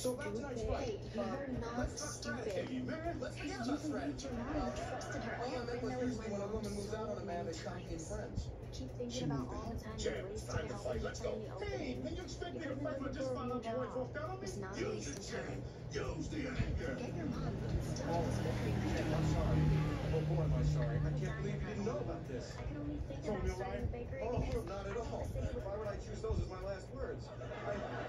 So about tonight's. Hey, you're not stupid. try to man. Let's forget You believed friends. your mom, you trusted her. All I Every when a mom woman moves out on a man, they so stop many being times. friends. Keep thinking about all the time you it's wasted time to helping fight. me Let's find go. the Hey, can you expect me You to fight let when I the just door found out move your wife out. walked on me? It's not a Use it, time. Use the anger. Forget your mom. You can still Oh, I'm sorry. Oh boy, am I sorry. I can't believe you didn't know about this. I could only think Told about me a starting a bakery Oh, not at all. with Why would I choose those as my last words? I,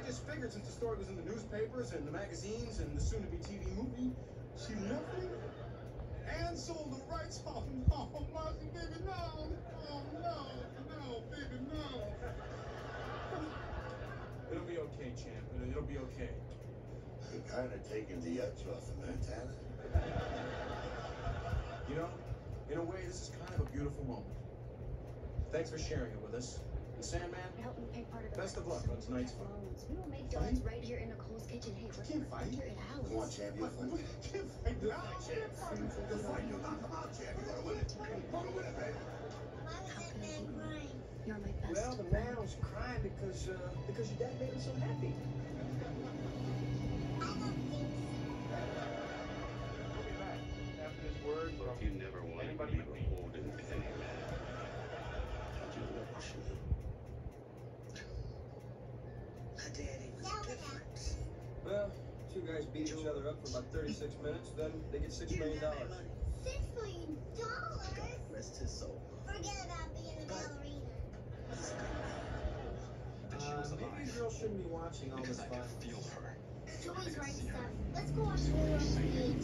I just figured since the story was in the newspapers and the magazines and the soon-to-be TV movie, She left me and sold the rights. Oh no, Marcy, baby, no. Oh no, no, baby, no. it'll be okay, champ. It'll, it'll be okay. You're kind of taking the edge off of Montana. You know, in a way, this is kind of a beautiful moment. Thanks for sharing it with us. And Sandman, Help me pay part of Best of luck on tonight's can fight. We will make Fight? donuts right here in Nicole's kitchen. Hey, we're Can't gonna fight. figure it out. Come on, champ, you'll fight. Can't fight now. Can't fight. Since You'll fight. don't You'll knock him out, champ. You're gonna win it. You're gonna win it, baby. How can I do it? You're my best Well, the man was crying because uh, because your dad made him so happy. we'll be back after this word Look, you never wanted to anybody be beholden to any man. But you never should. My daddy was different. Well, two guys beat each other up for about 36 minutes, then they get six million dollars. Six million dollars? Rest his soul. Forget about being a ballerina. That she was Uh, maybe alive. you girls shouldn't be watching all Because this I could violence. feel her. Joey's right stuff. Let's go watch the movie on TV.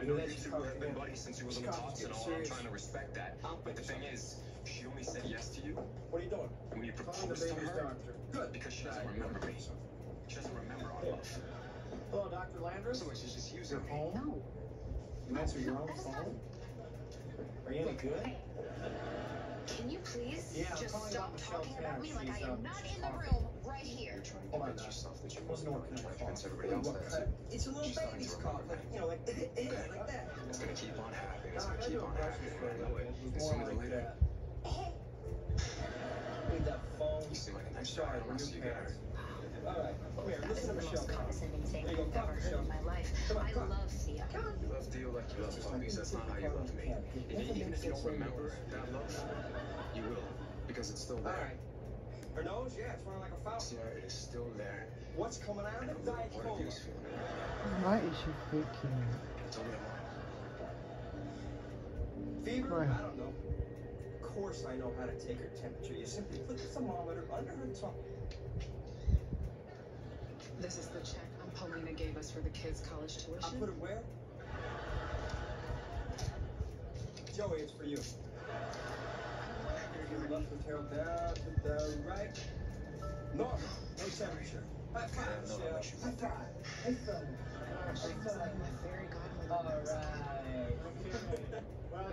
I know know, you two have been buddies since you was on the Scott, tops and all. and I'm trying to respect that. But the thing is, she only said yes to you What are you doing? when you Calling the proposed to baby's her. doctor. Good, because she doesn't remember me. She doesn't remember our love. Hello, Dr. Landris. So she's just using Your me. home? No. You answer your own phone? Are you any good? Can you please Yeah, just stop about Michelle talking about Tanner. me like I am um, not in the room right here? You're trying to Oh convince yourself that you Wasn't wasn't no to convince everybody else that. It's a little She's baby's to cough, like, you know, like, like that. It's going to keep on happening. It's gonna keep on happening. for I you. know it. It was And more sooner than later. that. Leave that phone. You seem like a I'm nice sorry, guy. we're unless new you got parents. her. All right, come here. Listen the to most Michelle. condescending thing There you I've go, ever come, heard in my life. Come on, I love Thea. You love Theo like you love Tommy. That's not how you love me. And even if you don't remember that love, you will. Because it's still there. right. Her nose, yeah, it's running like a fountain. Sierra, it is still there. What's coming out of a it? little Diet part Cola. you is. Why is she freaking? Tell me more. Fever? Right. I don't know. Of course I know how to take her temperature. You simply put the thermometer under her tongue. This is the check Aunt Paulina gave us for the kids' college tuition. I tuition. put it where? Joey, it's for you. Your left lateral down to the right. Normal. No temperature. High five, Michelle. I wish you High five. High five. She was like my fairy godmother. All right. Well,